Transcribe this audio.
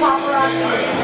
花不拉几